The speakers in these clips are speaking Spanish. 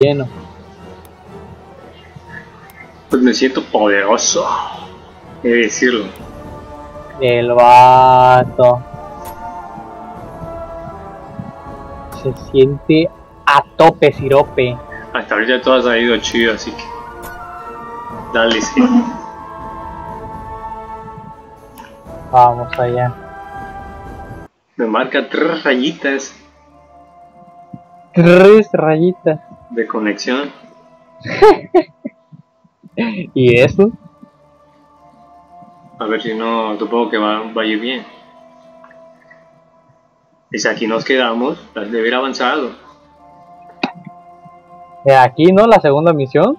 lleno. Pues me siento poderoso. He de decirlo. El vato. Se siente a tope, sirope. Hasta ahorita todo ha salido chido, así que. Dale, sí. Vamos allá. Me marca tres rayitas Tres rayitas. De conexión. ¿Y eso? A ver si no, supongo que va, va a ir bien. Y si aquí nos quedamos, las de haber avanzado. ¿De aquí, no? La segunda misión.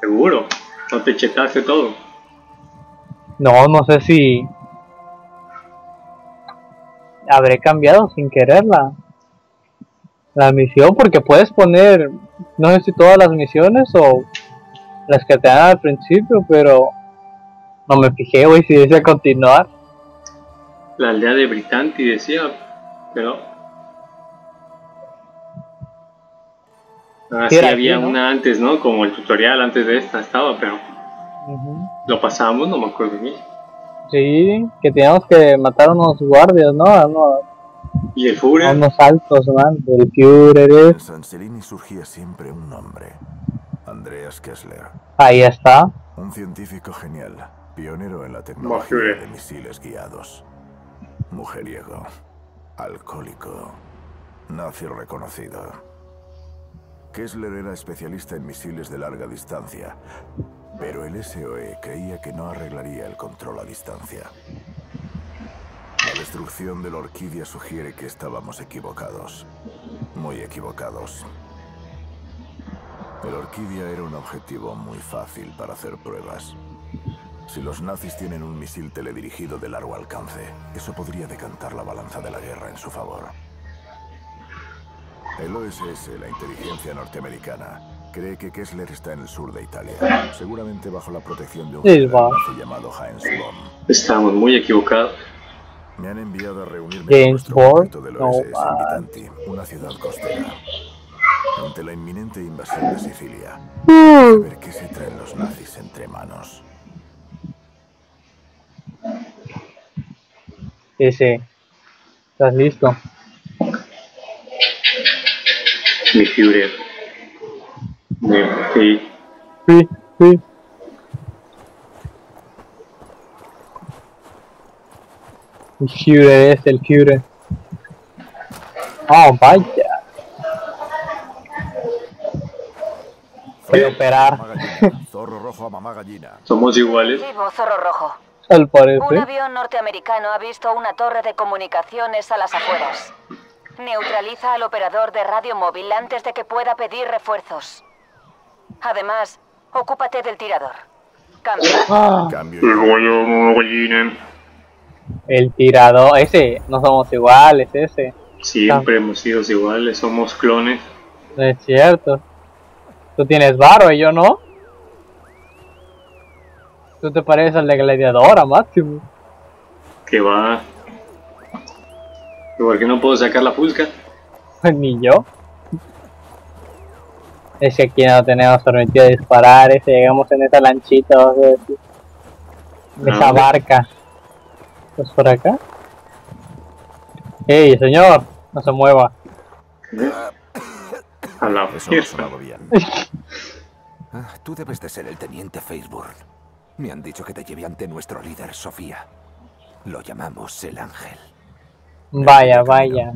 Seguro. No te chetaste todo. No, no sé si habré cambiado sin querer la, la misión porque puedes poner, no sé si todas las misiones o las que te dan al principio, pero no me fijé, güey, si decía continuar. La aldea de Britanti decía, pero. Ah, Sí, había aquí, ¿no? una antes, ¿no? Como el tutorial antes de esta estaba, pero lo pasamos, no me acuerdo bien. Sí, que teníamos que matar a unos guardias, ¿no? A unos, Y el a Führer, unos altos, man. El Führer En es- San Celini surgía siempre un nombre. Andreas Kessler. Ahí está. Un científico genial, pionero en la tecnología de misiles guiados. Mujeriego, alcohólico, nazi reconocido. Kessler era especialista en misiles de larga distancia, pero el SOE creía que no arreglaría el control a distancia. La destrucción de la orquídea sugiere que estábamos equivocados, muy equivocados. El orquídea era un objetivo muy fácil para hacer pruebas. Si los nazis tienen un misil teledirigido de largo alcance, eso podría decantar la balanza de la guerra en su favor. El OSS, la inteligencia norteamericana, cree que Kessler está en el sur de Italia, seguramente bajo la protección de un nazi llamado Heinz Böhm. estábamos muy equivocados. Me han enviado a reunirme James con nuestro Bond, del no OSS. Vitanti, una ciudad costera. Ante la inminente invasión de Sicilia, Mm. a ver qué se traen los nazis entre manos. Sí, sí. ¿Estás listo? Mi Führer. Sí. Sí, sí. El Führer es el Führer. Oh, vaya. Voy a operar, zorro rojo a mamá gallina. Somos iguales. Vivo, zorro rojo. al Un parecer. avión norteamericano ha visto una torre de comunicaciones a las afueras. Neutraliza al operador de radio móvil antes de que pueda pedir refuerzos. Además, ocúpate del tirador. Cambio. Ah, Cambio El tirador, ese, no somos iguales, ese. Siempre hemos sido iguales, somos clones. No es cierto. Tú tienes varo y yo no. Tú te pareces al de gladiadora, máximo. Que va. ¿Por qué no puedo sacar la fusca? Ni yo. Es que aquí no tenemos permitido disparar, ese llegamos en esa lanchita, vas a decir. En esa barca. ¿Pues por acá? ¡Ey, señor! No se mueva. A la Eso no bien. Ah, tú debes de ser el teniente Facebook. Me han dicho que te lleve ante nuestro líder, Sofía. Lo llamamos el ángel. Vaya, vaya.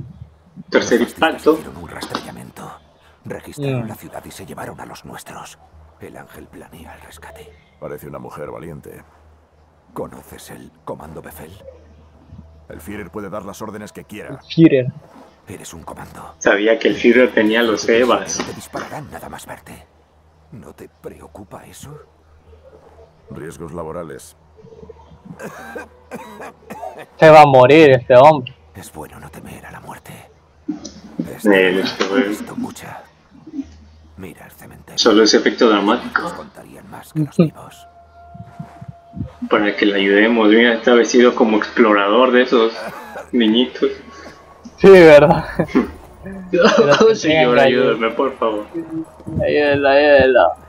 Tercer impacto. hicieron un rastrellamiento. Registraron Mm. la ciudad y se llevaron a los nuestros. El ángel planea el rescate. Parece una mujer valiente. ¿Conoces el comando Befel? El Führer puede dar las órdenes que quiera. Führer. Eres un comando. Sabía que el Führer tenía los Evas. No te dispararán nada más verte. ¿No te preocupa eso? Riesgos laborales. Se va a morir este hombre. Es bueno no temer a la muerte. He güey. visto mucha. Mira el cementerio. Solo es efecto dramático. Nos contarían más que los vivos. Para que le ayudemos. Mira, está vestido como explorador de esos niñitos. Sí, ¿verdad? Señor, ayúdame, por favor. Ayúdalo, ayúdalo.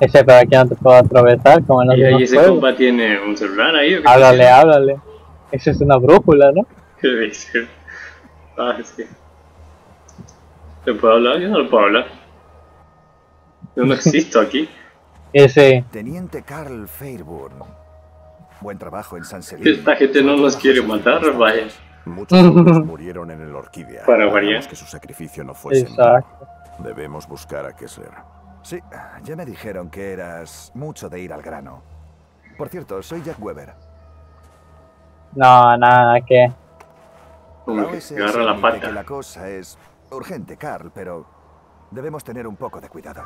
Ese pero aquí no te puedo atravesar como los Y ahí ese compa tiene un celular ahí. ¿o qué Háblale, háblale. Eso es una brújula, ¿no? ¿Qué dice? Ah, sí. ¿Le puedo hablar? Yo no le puedo hablar. Yo no existo aquí. Ese. Teniente Carl Fairburn. Buen trabajo en San Esta gente no nos quiere matar, vaya. Muchos murieron en el Orquídea. Para variar. que su sacrificio no fuese Exacto. Debemos buscar a Kessler. Sí, ya me dijeron que eras mucho de ir al grano. Por cierto, soy Jack Weber. No, nada, que. Como que OSS agarra la que pata. la cosa es urgente, Carl, pero debemos tener un poco de cuidado.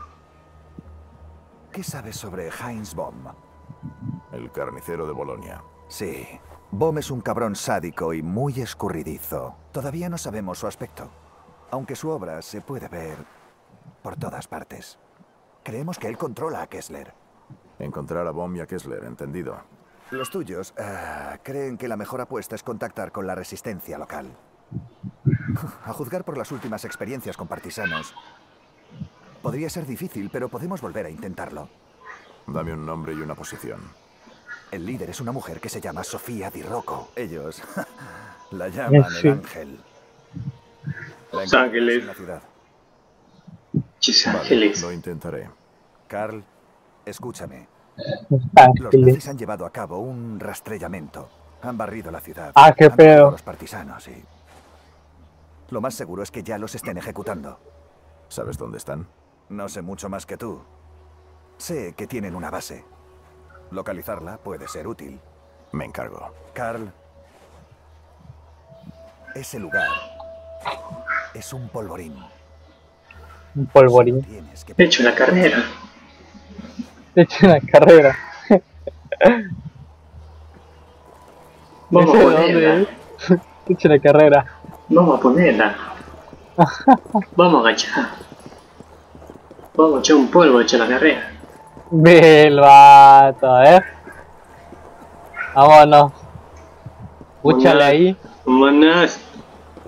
¿Qué sabes sobre Heinz Baum? El carnicero de Bolonia. Sí, Baum es un cabrón sádico y muy escurridizo. Todavía no sabemos su aspecto, aunque su obra se puede ver por todas partes. Creemos que él controla a Kessler. Encontrar a Bomb y a Kessler, entendido. Los tuyos ah, creen que la mejor apuesta es contactar con la resistencia local. A juzgar por las últimas experiencias con partisanos, podría ser difícil, pero podemos volver a intentarlo. Dame un nombre y una posición. El líder es una mujer que se llama Sofía Di Rocco. Ellos la llaman Sí. el ángel. La Los ángeles. en la ciudad. Vale, lo intentaré. Carl, escúchame. Los Ángeles. nazis han llevado a cabo un rastrellamiento. Han barrido la ciudad. Ah, qué pedo. a los partisanos y... Lo más seguro es que ya los estén ejecutando. ¿Sabes dónde están? No sé mucho más que tú. Sé que tienen una base. Localizarla puede ser útil. Me encargo. Carl, ese lugar es un polvorín. Un polvorín. Que He hecho la carrera. De hecho, una carrera. Vamos a ¿Ese de dónde ponerla. es? De hecho, una carrera. Vamos a ponerla. Vamos a agachar. Vamos a echar un polvo, a echar la carrera. Ve el vato, a ver. Vámonos. Púchale ahí. Manas,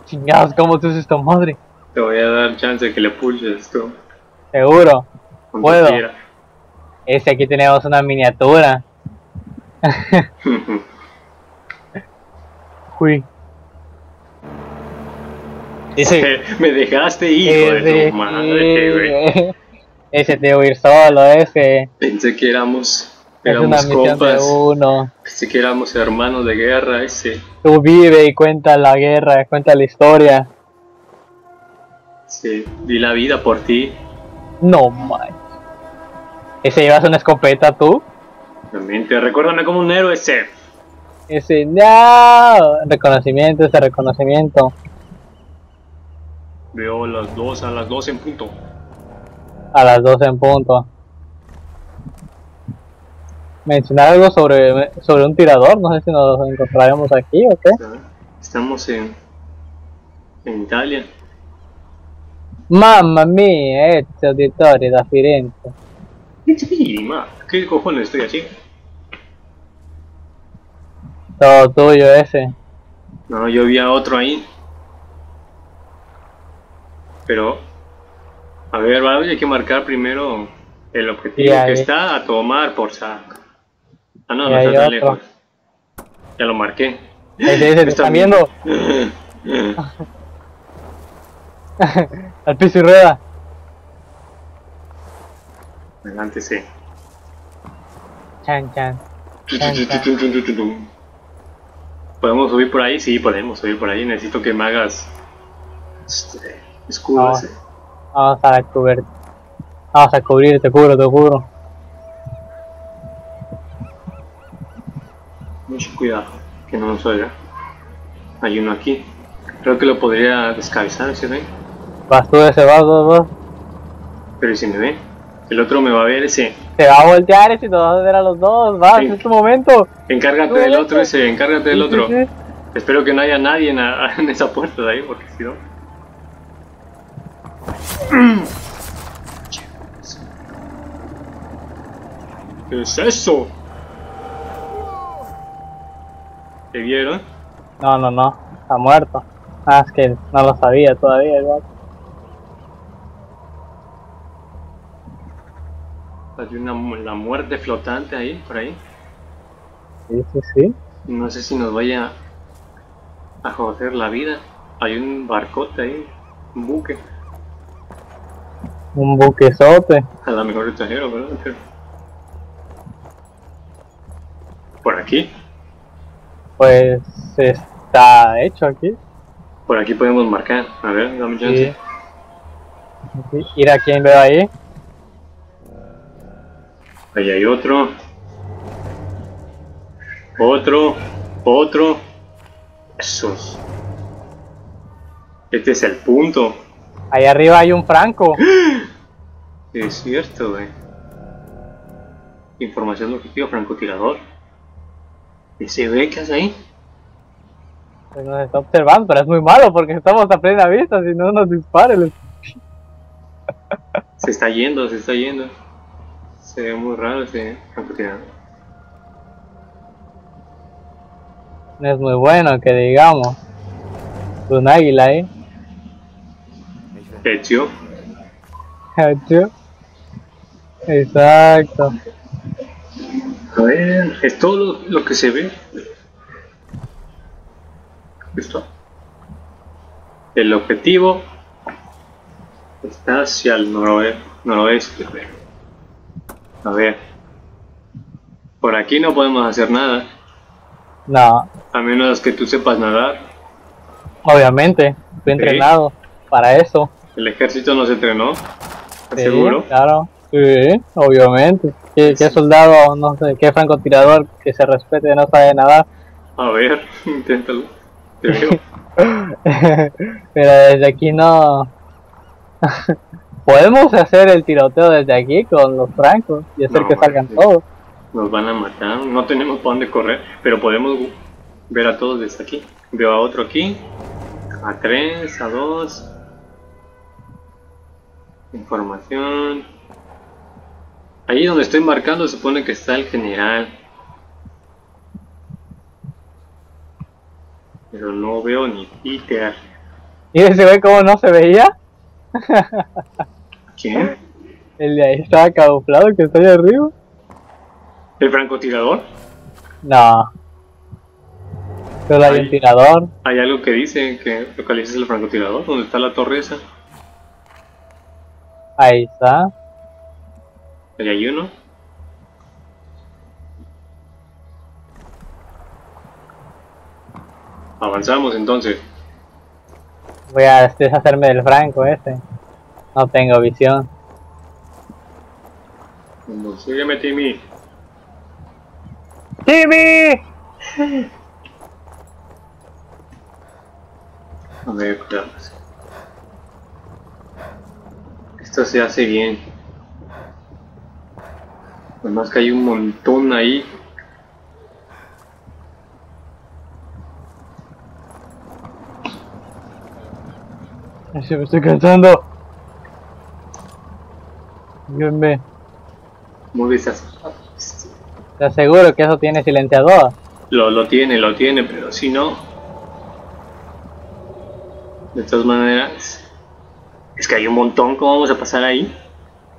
Chingados, ¿cómo tú haces esta madre? te voy a dar chance de que le pulses tú. Seguro. cuando Puedo. quieras. Ese aquí tenemos una miniatura. Uy. Ese. Me dejaste, hijo de ese, tu madre, güey. Ese te voy a ir solo, ese. Pensé que éramos, Es éramos de compas. uno. Pensé que éramos hermanos de guerra, ese. Tú vive y cuenta la guerra, cuenta la historia. Sí, di la vida por ti. No manches. Ese llevas una escopeta tú. Realmente, recuérdame como un héroe, ese. Ese, no. Reconocimiento, ese reconocimiento. Veo las dos a las dos en punto. A las 12 en punto. Mencionar algo sobre, sobre un tirador. No sé si nos encontraremos aquí o qué. Estamos en, en Italia. Mamma mia, Ezio di Torre da Firenze. Sí, ma, ¿qué cojones estoy así? Todo tuyo ese. No, yo vi a otro ahí. Pero, a ver, va, hay que marcar primero el objetivo que está a tomar por saco. Ah, no, Y no está tan otro. lejos. Ya lo marqué. Ese, ¿te Está están viendo? Al piso y rueda. Adelante, sí. Chan, chan. Chan, chan. ¿Podemos subir por ahí? Sí, podemos subir por ahí. Necesito que me hagas este, escudo. Vamos a cubrir. Vamos a cubrir, te cubro, te cubro. Mucho cuidado, que no nos oiga. Hay uno aquí. Creo que lo podría descabezar, ¿se ve? Vas tú ese, vas, vas, vas. Pero ¿y si me ve? El otro me va a ver ese. Te va a voltear ese y te vas a ver a los dos. Vas, Sí. es tu momento. Encárgate No, del otro ese, encárgate del Sí, otro. sí, sí. Espero que no haya nadie en, a- en esa puerta de ahí, porque si no... ¿Qué es eso? ¿Te vieron? No, no, no. Está muerto. Ah, es que no lo sabía todavía, igual. Hay una la muerte flotante ahí, por ahí. Sí, sí, sí. No sé si nos vaya a joder la vida. Hay un barcote ahí, un buque. Un buquezote. A lo mejor extranjero, ¿verdad? Por aquí. Pues está hecho aquí. Por aquí podemos marcar. A ver, dame chance. Sí. Ir a quién veo ahí. Ahí hay otro. Otro. Otro. Esos. Este es el punto. Ahí arriba hay un franco. Es cierto, güey. Información objetiva, francotirador. ¿Ese ve qué hace ahí? Pues nos está observando, pero es muy malo porque estamos a plena vista, si no nos dispara. el- Se está yendo, se está yendo. Se ve muy raro ese francotirador. No es muy bueno que digamos. Un águila ahí. Hecho. Cacho. Exacto. A ver, es todo lo, lo que se ve. ¿Listo? El objetivo está hacia el noroe- noroeste. A ver. Por aquí no podemos hacer nada. No, A menos que tú sepas nadar. obviamente. Fui entrenado para eso. El ejército nos entrenó. ¿Estás Sí, seguro? Claro. Sí, obviamente. ¿Qué, qué soldado, no sé, qué francotirador que se respete no sabe nadar? A ver, inténtalo. Te veo. Pero desde aquí no. Podemos hacer el tiroteo desde aquí con los francos y hacer No, que salgan todos. Nos van a matar. No tenemos para dónde correr. Pero podemos ver a todos desde aquí. Veo a otro aquí. A tres, a dos. Información. Ahí donde estoy marcando se supone que está el general. Pero no veo ni Peter. Y ese güey como no se veía. ¿Quién? El de ahí estaba camuflado, el que está ahí arriba. ¿El francotirador? No. Ahí. un tirador. Hay algo que dice que localices el francotirador. ¿Dónde está la torre esa? Ahí está. Ahí hay uno. Avanzamos entonces. Voy a deshacerme del franco ese. No tengo visión. Sígueme, Timmy. ¡Timmy! A ver, cuidado. Esto se hace bien. Además que hay un montón ahí. Ay, Se me estoy cansando. Díganme, Muy te aseguro que eso tiene silenciador. Lo, lo tiene, lo tiene, pero si no. De todas maneras. Es que hay un montón. ¿Cómo vamos a pasar ahí?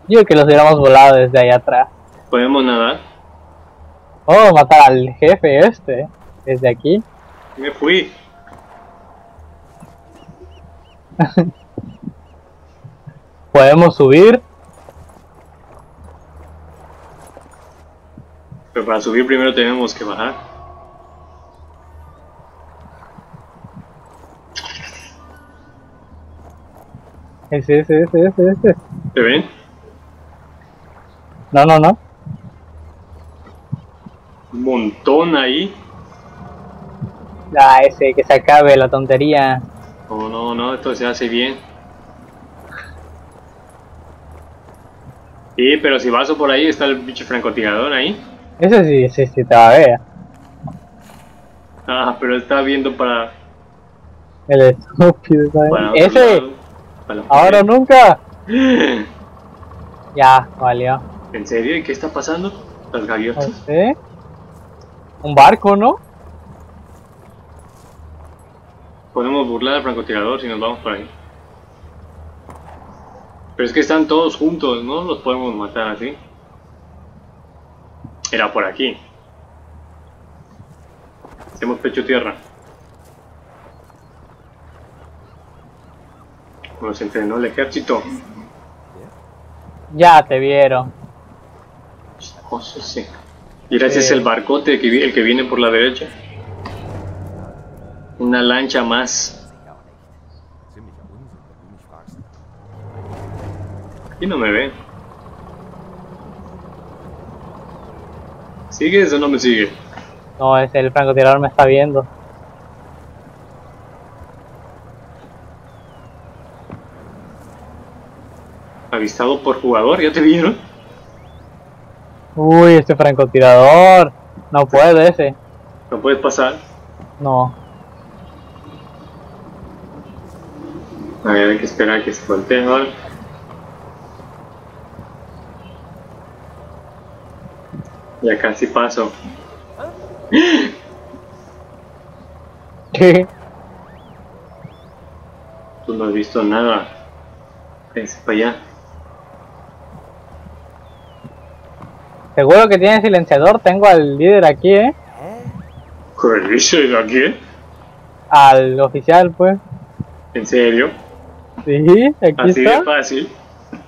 Yo que los hubiéramos volado desde allá atrás. Podemos nadar. Oh, matar al jefe este. Desde aquí. Me fui. Podemos subir. Pero para subir primero tenemos que bajar. Ese, ese, ese, ese, ese. ¿Te ven? No, no, no. Un montón ahí. Ah, ese, que se acabe la tontería. No, no, no, esto se hace bien. Sí, pero si paso por ahí está el bicho francotirador ahí. Ese sí, ese sí te va a ver. Ah, pero está viendo para, El estúpido, ¿sabes? para Ese, lado, para la ahora nunca. Ya, valió. ¿En serio? ¿Y qué está pasando? Las gaviotas. sé. Un barco, ¿no? Podemos burlar al francotirador si nos vamos por ahí. Pero es que están todos juntos, no los podemos matar así. Era por aquí. Hacemos pecho tierra. Nos entrenó el ejército. Ya te vieron. Cosa sí. Mira, ese es Sí. el barcote que el que viene por la derecha. Una lancha más. Aquí no me ve. ¿Sigues o no me sigue? No, es el francotirador me está viendo. Avistado por jugador, ¿ya te vieron? Uy, este francotirador. No puedo ese. No puedes pasar. No. A ver, hay que esperar a que se voltee ahora. Ya casi paso. ¿Qué? Tú no has visto nada. Es para allá. Seguro que tiene silenciador. Tengo al líder aquí, ¿eh? ¿Qué dices aquí? Al oficial, pues. ¿En serio? Sí, aquí Así está. de fácil.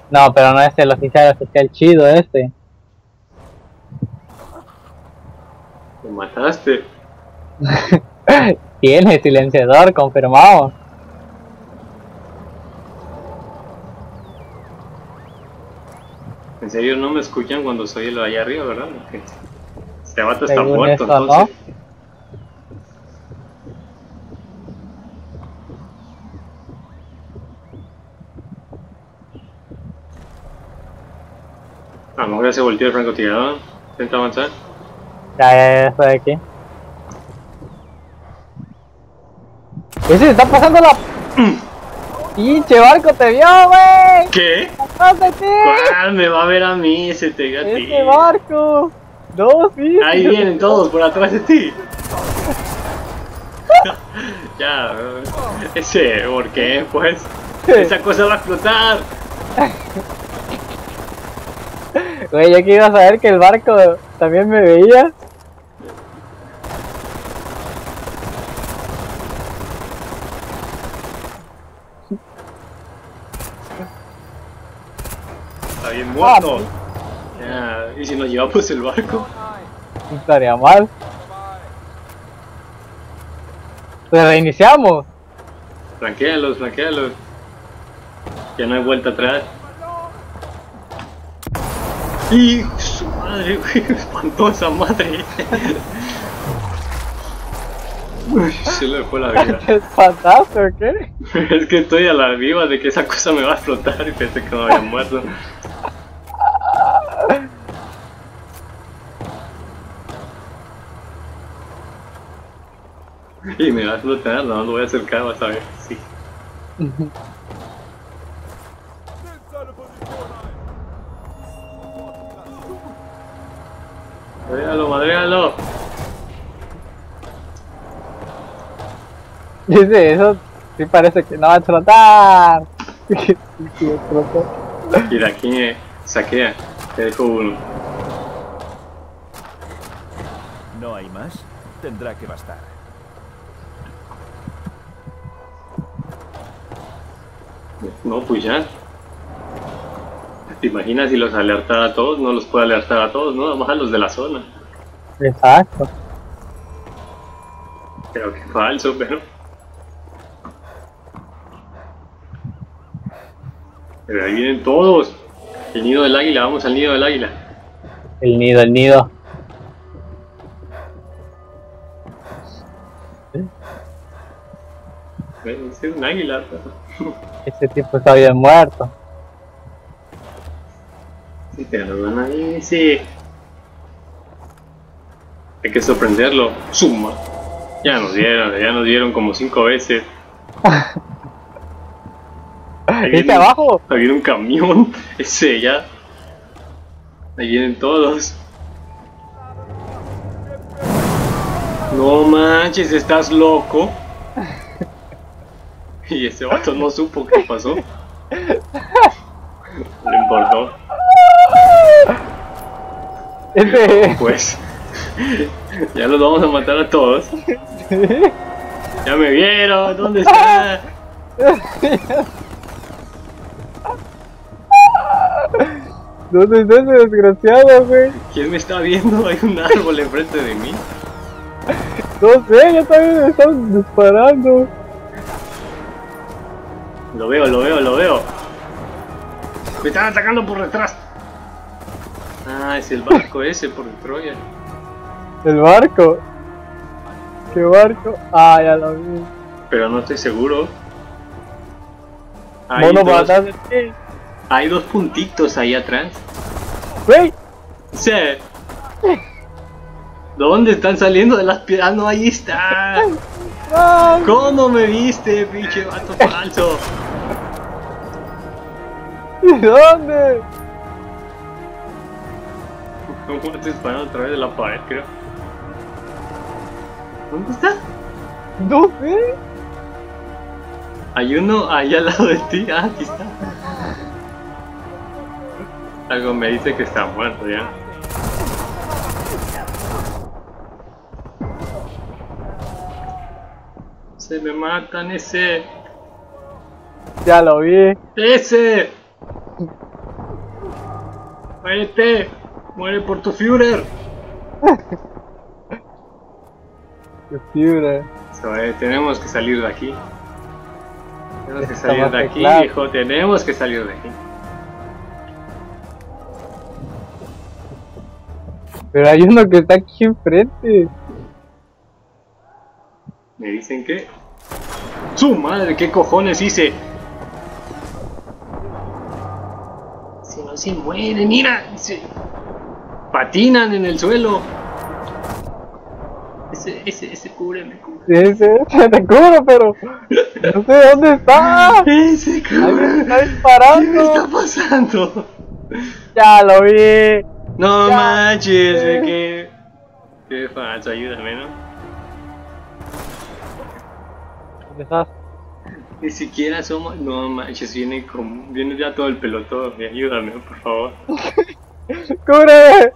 No, pero no es el oficial, el oficial chido este. Me mataste. Tiene silenciador, confirmado. En serio no me escuchan cuando soy el de allá arriba, ¿verdad? Porque Este vato está muerto, eso, ¿no? entonces. A lo mejor ya se volteó el francotirador. Intenta avanzar. Ya, ya, ya estoy aquí. ¿Qué se está pasando la... ¡Pinche barco te vio, güey! ¿Qué? ¡Atrás de ti! ¿Cuál me va a ver a mí? Se te. ¡Ese barco! No, sí. Ahí vienen todos por atrás de ti. ya, ese, ¿por qué? Pues, esa cosa va a explotar. Güey, yo que iba a saber que el barco también me veía. Muerto. Ya, ¿y si nos llevamos el barco? No estaría mal. Pues reiniciamos. Flanquéalos, flanquéalos. Ya no hay vuelta atrás. ¡Y su madre, güey! Me espantó esa madre. Uy, se le fue la vida. ¿Te espantaste o qué? Es que estoy a la viva de que esa cosa me va a explotar y pensé que no había muerto. Y me va a explotar, no lo voy a acercar, vas a ver. Sí. Madréalo, madréalo. Dice, eso sí parece que no va a explotó. Y de aquí eh, saquea. Te dejo uno. ¿No hay más? Tendrá que bastar. No, pues ya. ¿Te imaginas si los alertara a todos? No los puede alertar a todos, ¿no? Más a los de la zona. Exacto. Creo que falso, pero. Pero ahí vienen todos. El nido del águila, vamos al nido del águila. El nido, el nido. Es un águila. pero- Ese tipo está bien muerto. Sí, pero nos van a ir, sí. Hay que sorprenderlo. Suma. Ya nos dieron, ya nos dieron como cinco veces. Ahí ¿Viste viene- abajo? Ahí viene un camión. Ese ya. Ahí vienen todos. No manches, estás loco. Y ese vato no supo qué pasó. No le importó. Ese. Pues. Ya los vamos a matar a todos. Ya me vieron, ¿dónde está? ¿Dónde está ese desgraciado, güey? ¿Quién me está viendo? Hay un árbol enfrente de mí. No sé, ya también me están disparando. Lo veo, lo veo, lo veo. Me están atacando por detrás. Ah, es el barco ese por Troya. El barco. ¿Qué barco? Ah, ya lo vi. Pero no estoy seguro. Hay, Mono para dos, atrás de ti. hay dos puntitos ahí atrás. Güey. Sí. ¿Dónde están saliendo de las piedras? Ah, no, ahí está. ¿Cómo me viste, pinche vato falso? ¿Dónde? ¿Cómo te disparando a través de la pared, creo? ¿Dónde está? No sé. Hay uno ahí al lado de ti. Ah, aquí está. Algo me dice que está muerto ya. Se me matan ese. Ya lo vi. ¡Ese! ¡Muérete! ¡Muere por tu Führer! Qué fibra. So, eh, tenemos que salir de aquí. Tenemos que salir de aquí, claro. hijo. Tenemos que salir de aquí. Pero hay uno que está aquí enfrente. Me dicen que. ¡Su madre! ¿Qué cojones hice? Se muere, mira. Se... Patinan en el suelo. Ese, ese, ese cubre, me cubre. Ese, ese, te cubro, pero no sé dónde está. Ese cubre. está ¿Qué disparando. está pasando? Ya lo vi. No Ya. manches, de que. Qué falso, ayúdame, ¿no? ¿Dónde estás? Ni siquiera somos. No manches, viene con. Viene ya todo el pelotón. Ayúdame, por favor. ¡Cubre!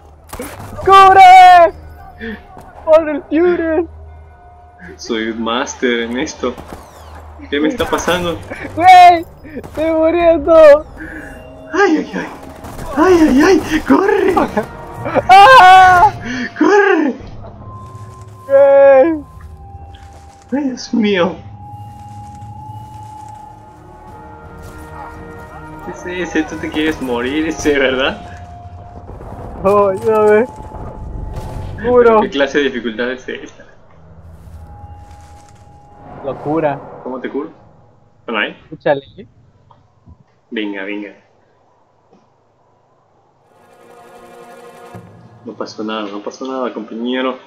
¡Cubre! ¡Por el Führer! Soy master en esto. ¿Qué me está pasando? ¡Güey! ¡Estoy muriendo! ¡Ay, ay, ay! ¡Ay, ay, ay! ¡Corre! ¡Ah! ¡Corre! ¡Güey! ¡Ay, Dios mío! Ese, ese, tú te quieres morir, ese, ¿verdad? ¡Oh, ayúdame! ¡Curo! ¿Qué clase de dificultad es esta? Locura. ¿Cómo te curo? ¿Con ahí? Escúchale. Venga, venga. No pasó nada, no pasó nada, compañero.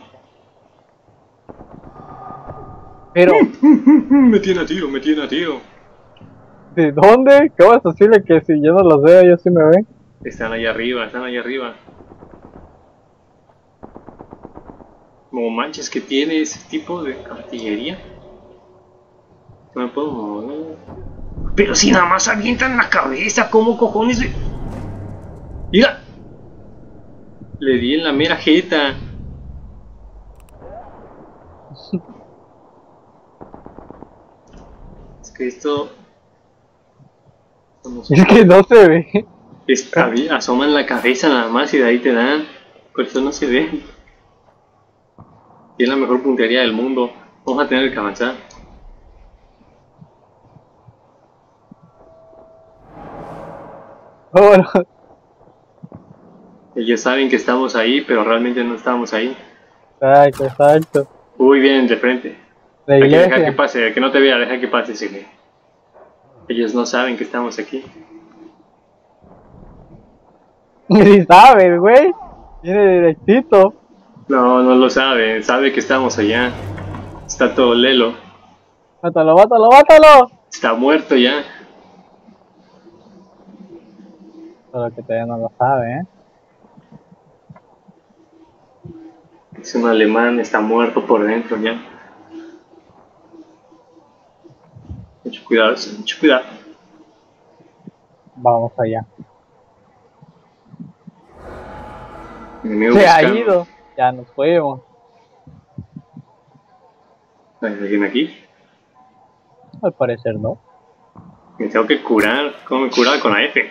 Pero, Me tiene a tiro, me tiene a tiro. ¿De dónde? ¿Cómo es posible que si yo no los veo, ellos sí me ven? Están allá arriba, están allá arriba. No manches que tiene ese tipo de artillería. No me puedo mover. Pero si nada más avientan la cabeza, ¿cómo cojones? Mira. Le di en la mera jeta. Es que esto... Es que no se ve. Está bien, asoman la cabeza nada más y de ahí te dan. Por eso no se ve. Tiene la mejor puntería del mundo. Vamos a tener que avanzar. Oh. Ellos saben que estamos ahí, pero realmente no estamos ahí. Exacto, exacto. Uy, vienen de frente. La Hay que dejar que pase, que no te vea, deja que pase, sí. Ellos no saben que estamos aquí. Ni sabes, güey. Viene directito. No, no lo sabe, sabe que estamos allá. Está todo lelo. Mátalo, mátalo, mátalo. Está muerto ya. Solo que todavía no lo sabe, ¿eh? Es un alemán, está muerto por dentro ya. Hecho, cuidado, mucho cuidado. Vamos allá. Enemigo Se ha buscando. ido. Ya nos fuimos. ¿Hay alguien aquí? Al parecer no. Me tengo que curar. ¿Cómo me curaba? Con la F.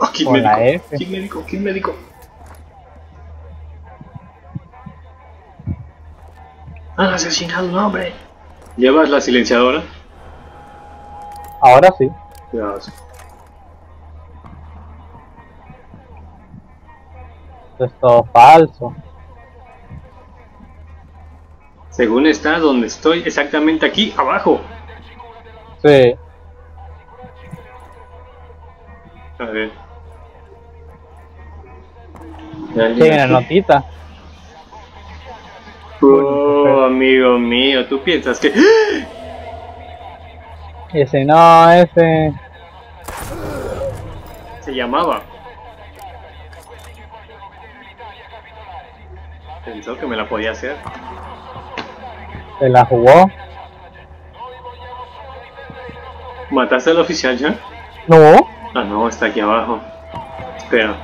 Ah, kit Con médico. la F. Kit médico, kit médico. ¡Han asesinado a un hombre! ¿Llevas la silenciadora? Ahora sí. Esto es todo falso. Según está donde estoy, exactamente aquí, abajo. Sí. A ver. ¿Hay alguien Tiene notita. Oh, amigo mío, tú piensas que. Ese no, ese. Se llamaba. Pensó que me la podía hacer. Se la jugó. ¿Mataste al oficial ya? No. Ah, no, está aquí abajo. Espera.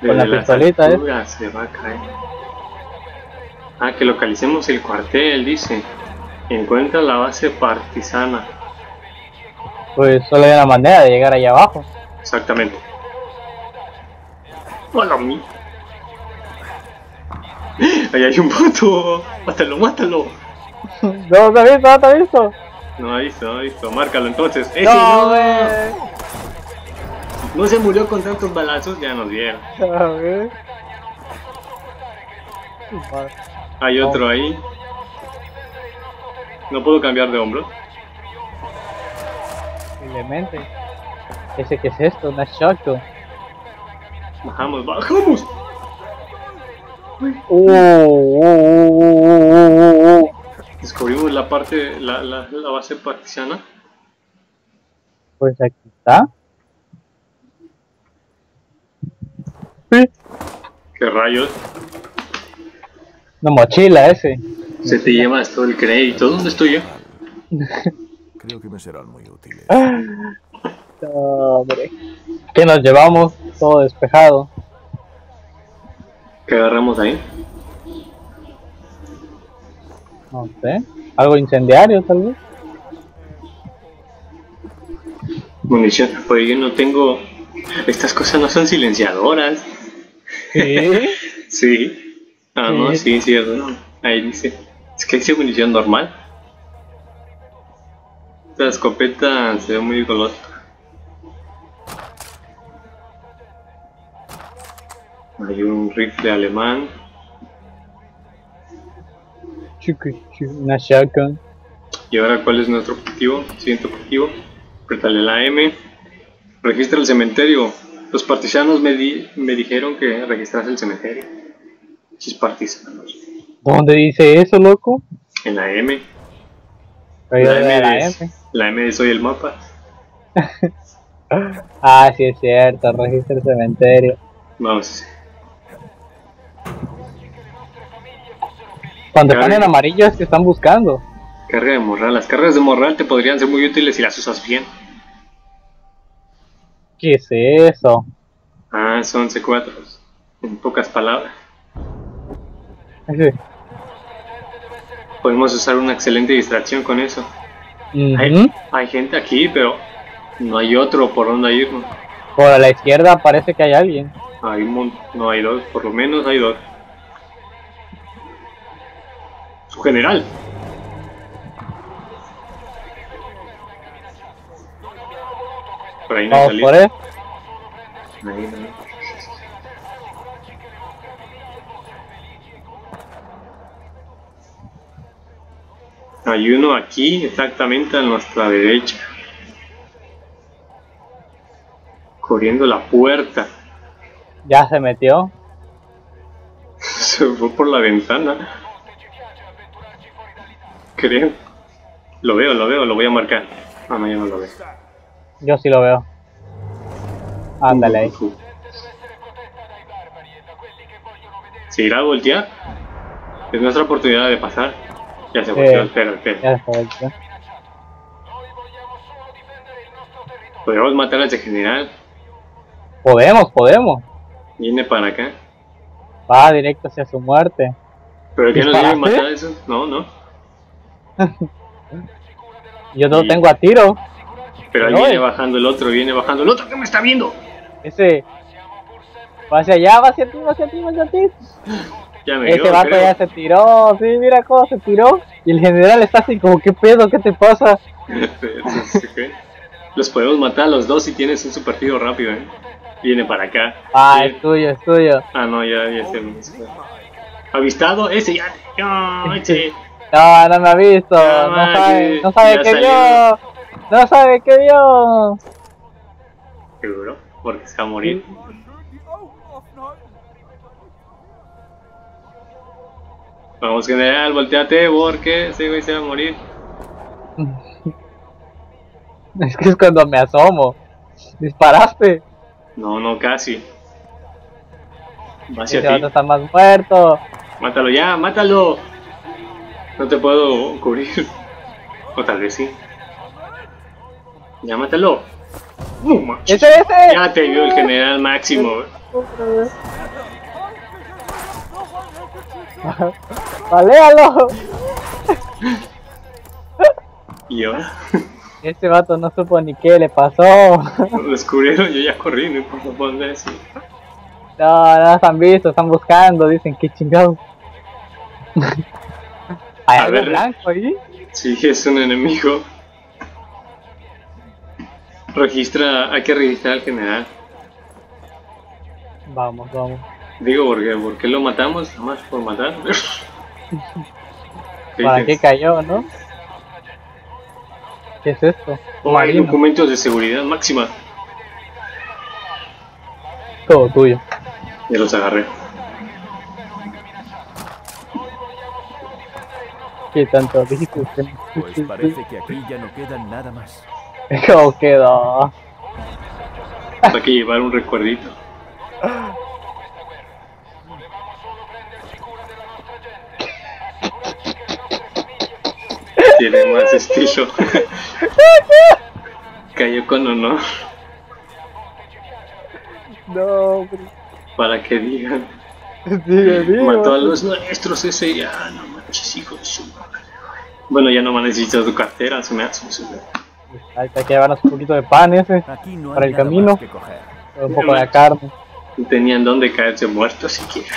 Con la pistolita, ¿eh? alturas se va a caer. Ah, que localicemos el cuartel, dice. Encuentra la base partisana. Pues solo hay una manera de llegar allá abajo. Exactamente. Hola, mi. Ahí hay un pato. Mátalo, mátalo. No te ha visto, no te ha visto. No ha visto, no ha visto. Márcalo entonces. Ese No, no, güey. no se murió con tantos balazos, ya nos ver. Hay otro ahí. No puedo cambiar de hombro. Posiblemente. ¿Ese qué es esto? Una shotgun. Bajamos, bajamos. Uh. Descubrimos la parte, la, la, la base partisana. Pues aquí está. ¿Qué rayos? Una mochila ese. Se te llevas todo el crédito. ¿Dónde estoy yo? Creo que me serán muy útiles. Hombre. Que nos llevamos todo despejado. ¿Qué agarramos ahí? No sé. Algo incendiario tal vez. Munición. Pues yo no tengo. Estas cosas no son silenciadoras. Sí. Sí. Ah, no, sí, cierto. Ahí dice. Es que dice munición normal. Esta escopeta se ve muy golosa. Hay un rifle alemán. Una shotgun. ¿Y ahora cuál es nuestro objetivo? Siguiente objetivo. Apretarle la M. Registra el cementerio. Los partisanos me, di- me dijeron que registrase el cementerio. Chis partisanos. ¿Dónde dice eso, loco? En la M. La de la M, M. de, la M de soy el mapa. Ah, sí es cierto. Registra el cementerio. Vamos. Cuando Claro. ponen amarillo es que están buscando. Carga de morral. Las cargas de morral te podrían ser muy útiles si las usas bien. ¿Qué es eso? Ah, son C4. En pocas palabras. Podemos usar una excelente distracción con eso. Hay, gente aquí, pero no hay otro por donde irnos. Por la izquierda parece que hay alguien. Hay un no hay dos, por lo menos hay dos. Su general. Por ahí no por él. Ahí no. Hay uno aquí, exactamente a nuestra derecha. Corriendo la puerta. Ya se metió. Se fue por la ventana. Creo. Lo veo, lo veo, lo voy a marcar. Ah, no, ya no lo veo. Yo sí lo veo. Ándale ahí. ¿Se irá a voltear? Es nuestra oportunidad de pasar. Ya matar a ese general? Podemos, podemos. Viene para acá. Va directo hacia su muerte. ¿Pero qué nos debe matar a esos? No, no. Yo no y... tengo a tiro. Pero ahí viene bajando el otro, viene bajando el otro que me está viendo. Ese. Va hacia allá, hacia ti, va hacia ti, va hacia ti. Ya me Ese vato ya se tiró, sí, mira cómo se tiró. Y el general está así como, ¿qué pedo? ¿Qué te pasa? Los podemos matar a los dos si tienes un super tiro rápido, ¿eh? Viene para acá. Ah, es tuyo, es tuyo. Ah, no, ya, ya se Avistado, ese ya. No, ese. No, no me ha visto. No sabe, no sabe qué vio. No sabe qué vio. Seguro, porque se va a morir. Vamos, general, volteate porque ese güey se va a morir. Es que es cuando me asomo. Disparaste. No, no, casi. Va hacia ti. está más muerto. Mátalo ya, mátalo. No te puedo cubrir. O tal vez sí. Ya, mátalo. ¡Ese, ese! Ya te vio el general máximo. ¡Valéalo! Y ahora Ese vato no supo ni qué le pasó. lo descubrieron. Yo ya corrí, no importa por dónde es. No, no los han visto, están buscando, dicen que chingados. ¿Hay A algo ver. blanco ahí? Sí, es un enemigo. Registra, hay que registrar al general. Vamos, vamos. Digo, porque ¿por qué lo matamos? Nada más por matar. ¿Para qué cayó, no? ¿Qué es esto? Oh, hay documentos de seguridad máxima. Todo tuyo. Ya los agarré. ¿Qué tanto? Pues parece que aquí ya no queda nada más. ¿Cómo quedó? Hay que llevar un recuerdito. Tiene más estilo. Cayó con honor. No, Para que digan. Mató a los nuestros ese ya. No manches, hijo de su madre. Bueno, ya no va a necesitar tu cartera, se me hace. se me- Ahí hay que llevarnos un poquito de pan ese, Aquí no Para el camino. más un poco de carne. Tenían dónde caerse muertos siquiera.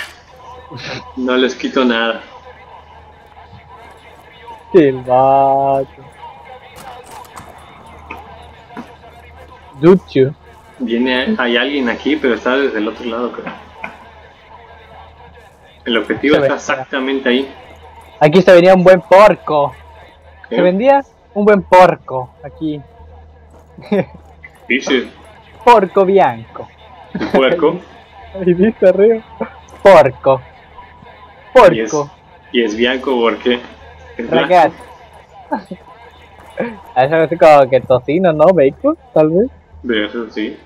No les quito nada. El vato. Duchu. Viene, hay alguien aquí, pero está desde el otro lado, creo. El objetivo Se está exactamente ahí. Aquí se venía un buen porco. ¿eh? Se vendía un buen porco aquí. Dice Porco bianco. el puerco Ahí dice arriba. Porco. y es, Porco. y es bianco porque es. Ragazzi. Es algo así como que tocino, ¿no? Bacon, tal vez. De eso sí.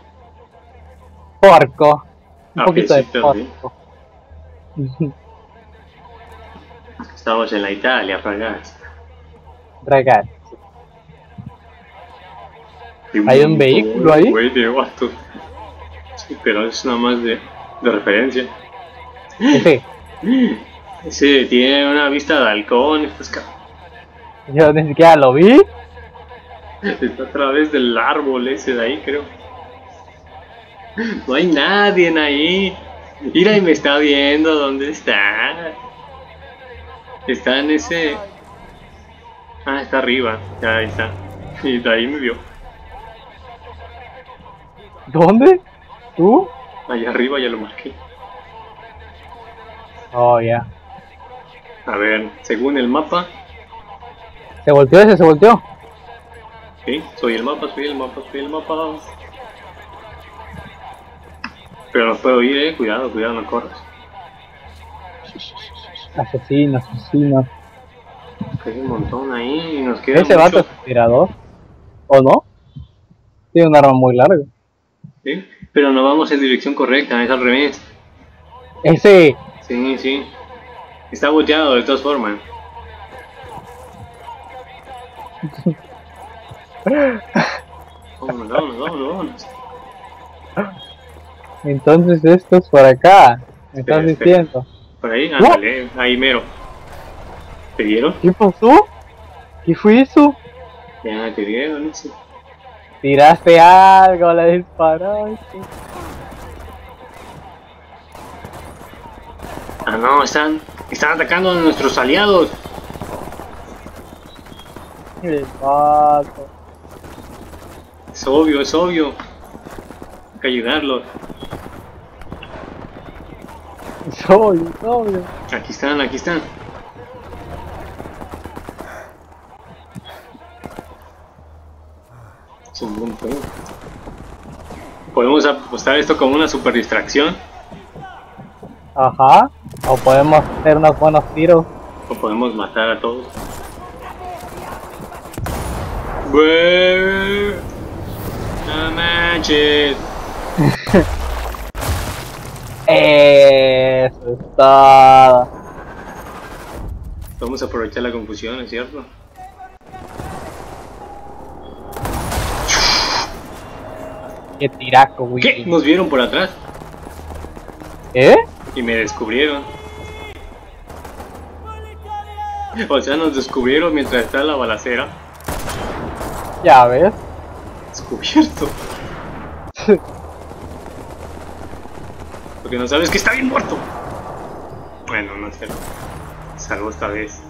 Porco. Un Ah, poquito de piecito, sí. porco. Estamos en la Italia, ragazzi. Ragazzi. ¿Hay un vehículo ahí? Güey, de. Sí, pero es nada más de, de referencia. Sí. Ese tiene una vista de halcón. Pues, Yo ni siquiera lo vi. Está a través del árbol ese de ahí, creo. No hay nadie ahí. Mira y me está viendo. ¿Dónde está? Está en ese... Ah, está arriba. Ya, ahí está. Y de ahí me vio. ¿Dónde? ¿Tú? Allá arriba ya lo marqué. Oh, ya. A ver, según el mapa... Se volteó ese, se volteó. Sí, soy el mapa, soy el mapa, soy el mapa. Pero no puedo ir, eh. Cuidado, cuidado, no corras. Asesino, asesino. Hay un montón ahí y nos queda Ese vato es tirador. ¿O no? Tiene un arma muy larga. ¿sí? Pero no vamos en dirección correcta, es al revés. Ese. Sí, sí. Está volteado de todas formas. Vámonos, vámonos, vámonos, vámonos. Entonces esto es por acá. Me estás Espera, espera. diciendo. Por ahí, ándale, ahí mero. ¿Te vieron? ¿Qué pasó? ¿Qué fue eso? Ya, te vieron, sí. Tiraste algo, le disparaste. Ah, no, están, están atacando a nuestros aliados. Es obvio, es obvio. Hay que ayudarlos. Es obvio, es obvio. Aquí están, aquí están. Es un montón. Podemos apostar esto como una super distracción Ajá. O podemos hacer unos buenos tiros. o podemos matar a todos. Bueh. No manches. Eso es todo. Vamos a aprovechar la confusión, ¿es cierto? Qué tiraco, güey. ¿Qué? Nos vieron por atrás ¿Eh? y me descubrieron. O sea, nos descubrieron mientras estaba la balacera. Ya ves. Descubierto. Porque no sabes que está bien muerto. Bueno, no sé. Salvo esta vez.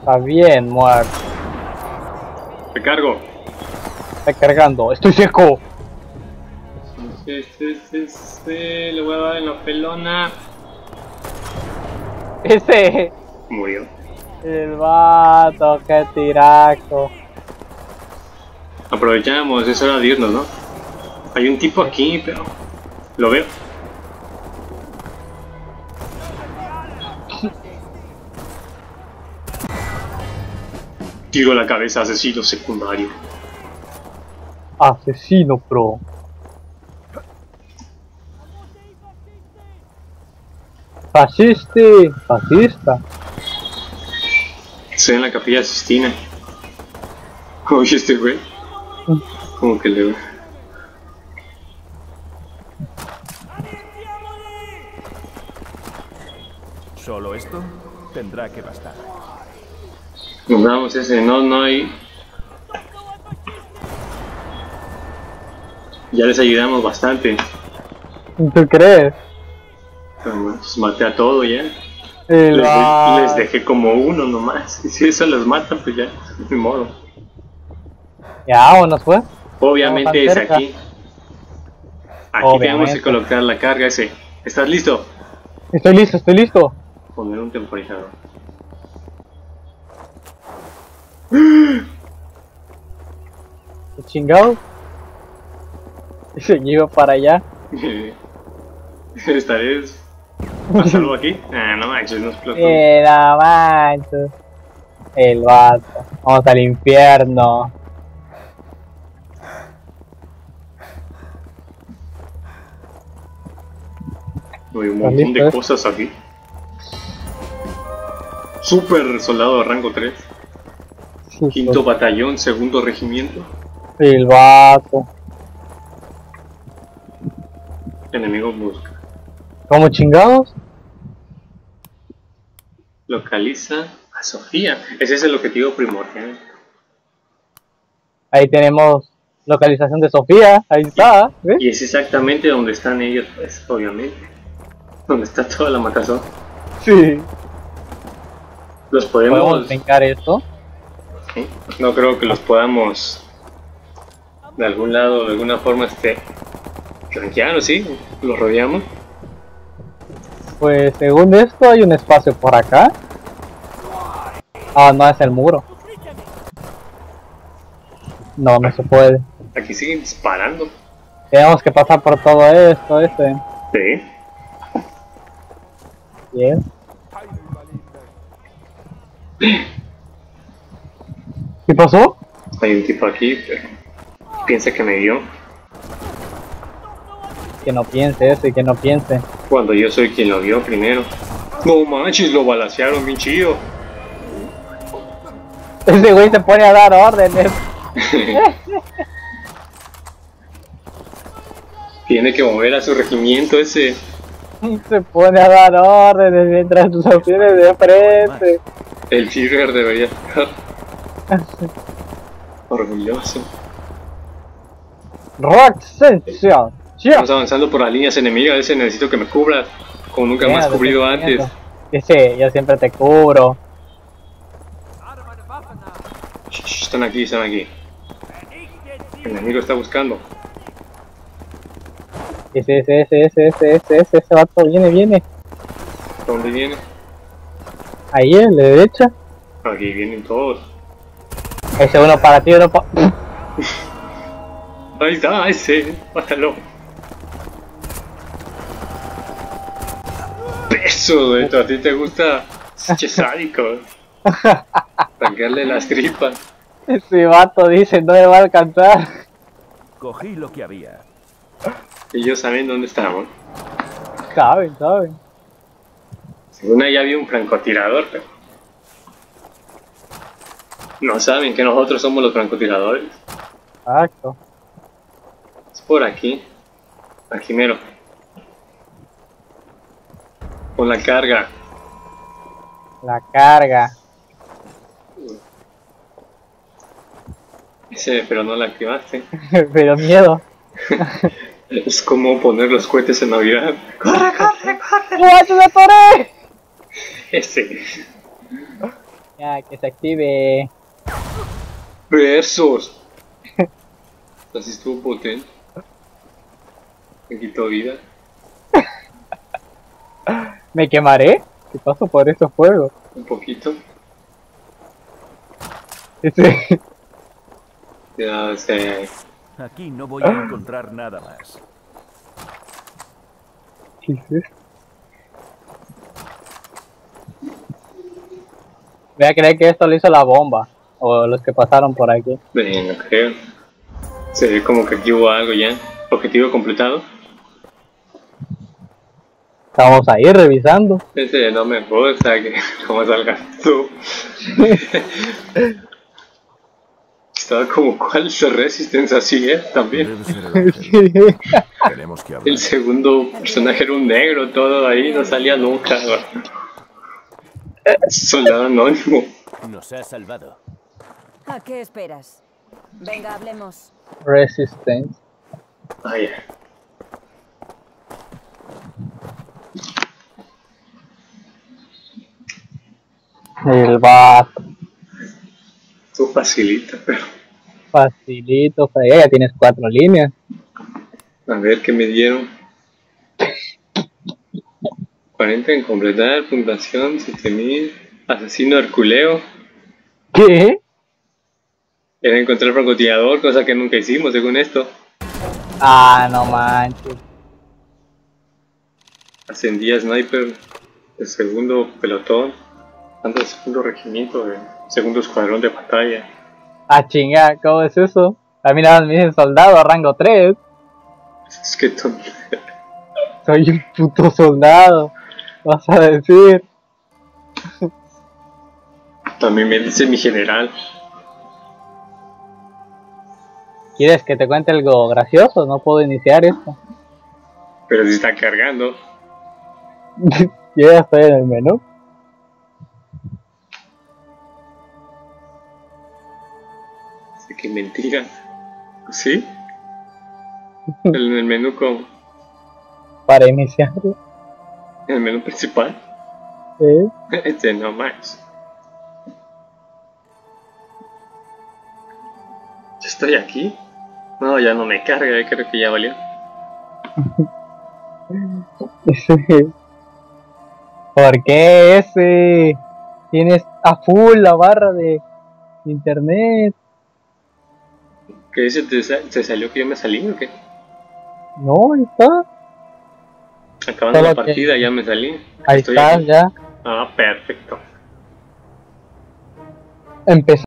Está bien, muerto. Recargo. Está cargando. Estoy seco. Sí, sí, sí, sí, Le voy a dar en la pelona. Ese. Murió. El vato, qué tiraco. Aprovechamos, es hora de irnos, ¿no? Hay un tipo aquí, pero... Lo veo. Tiro la cabeza, asesino secundario. Asesino, pro. Fasciste. Fascista. Estoy en la capilla Sistina. Oye, este güey. Como que le... Solo esto tendrá que bastar. Compramos ese, no, no hay... Ya les ayudamos bastante. ¿Tú crees? Pues, maté a todo ya. El Les, dejé como uno nomás. Y si eso los mata, pues ya, ni modo. Ya, vámonos, pues. Obviamente es cerca. aquí. Aquí tenemos que colocar la carga ese. ¿Estás listo? Estoy listo, estoy listo. Poner un temporizador. ¿Qué chingado? Se iba para allá. ¿Estaré a salvo aquí? Ah, no manches, no explotó. Eh, no manches. El vato. Vamos al infierno. Hay un ¿Estás montón de eh? cosas aquí. Super soldado de rango 3. Quinto batallón, segundo regimiento. El vato. Enemigo busca. ¿Cómo chingados? Localiza a Sofía. Ese es el objetivo primordial. Ahí tenemos localización de Sofía. Ahí está. ¿Ves? Y es exactamente donde están ellos, pues, obviamente. Donde está toda la matazón. Sí. Los podemos. Podemos brincar esto. ¿sí? No creo que los podamos. De algún lado, de alguna forma, este. Sí. Los rodeamos. Pues según esto hay un espacio por acá. Ah, no, es el muro. No, no se puede. Aquí siguen disparando. Tenemos que pasar por todo esto, este. Sí. Bien. ¿Qué pasó? Hay un tipo aquí, pero. Piensa que me dio. Que no piense eso y que no piense. Cuando yo soy quien lo vio primero. No manches, lo balacearon bien chido. Ese güey se pone a dar órdenes. Tiene que mover a su regimiento ese. Se pone a dar órdenes mientras los tiene de frente. El Führer debería estar orgulloso. Rock Sensation. Estamos avanzando por las líneas enemigas. Ese necesito que me cubra como nunca me has cubrido antes. Sí, yo siempre te cubro. Shh, están aquí, están aquí. El enemigo está buscando. Ese, ese, ese, ese, ese, ese, ese, ese vato viene, viene. ¿Dónde viene? Ahí, en la derecha. Aquí vienen todos. Ese uno para ti, uno para... Ahí está, ese. Mátalo. Peso, esto a ti te gusta. Che sádico. Sacarle las tripas. Ese vato dice no me va a alcanzar. Cogí lo que había. Ellos saben dónde estamos. Saben, saben. Según ahí había un francotirador, pero. No saben que nosotros somos los francotiradores. Exacto. Es por aquí. Aquí mero. Con la carga. La carga. Ese, pero no la activaste. Pero miedo. Es como poner los cohetes en Navidad. ¡Corre, corre, corre! ¡Guacho de torre! Ese. Ya, que se active. Versos. Así estuvo potente. Me quitó vida. ¿Me quemaré? ¿Qué paso por estos fuegos? Un poquito. Ese... Ya se. Aquí no voy a encontrar nada más. ¿Qué es esto? Voy a creer que esto lo hizo la bomba. O los que pasaron por aquí. Eh, no creo. Se ve como que aquí hubo algo ya. Objetivo completado. Estamos ahí revisando. Ese no me gusta que como salgas tú. Estaba como cuál es Resistance así, ¿eh? También. El objetivo. Tenemos que hablar. El segundo personaje era un negro, todo ahí, no salía nunca. Soldado anónimo. Nos ha salvado. ¿A qué esperas? Venga, hablemos. Resistance. Ah, ya. El vato. Tú facilita, pero. Facilito. o sea, ya tienes cuatro líneas. A ver qué me dieron. 40 en completar, puntuación 7000, asesino herculeo. ¿Qué? Era encontrar francotirador, cosa que nunca hicimos según esto. Ah, no manches. Ascendía sniper del segundo pelotón, del segundo regimiento, del segundo escuadrón de batalla. Ah, chinga, ¿cómo es eso? A mí nada más me dicen soldado, rango 3. Es que tú- Soy un puto soldado. Vas a decir. también me dice mi general. ¿Quieres que te cuente algo gracioso? No puedo iniciar esto. Pero si está cargando. Yo ya estoy en el menú. Que mentira. ¿Sí? En el menú con. Para iniciar. En el menú principal. ¿eh? Este no más. ¿Ya estoy aquí? No, ya no me carga, creo que ya valió. Ese- ¿Por qué ese? Tienes a full la barra de internet. ¿Qué dice? ¿Te, te salió que yo me salí o qué? No, ahí está. Acabando la que- partida ya me salí. Ahí Estoy está, aquí. ya. Ah, perfecto. Empezó.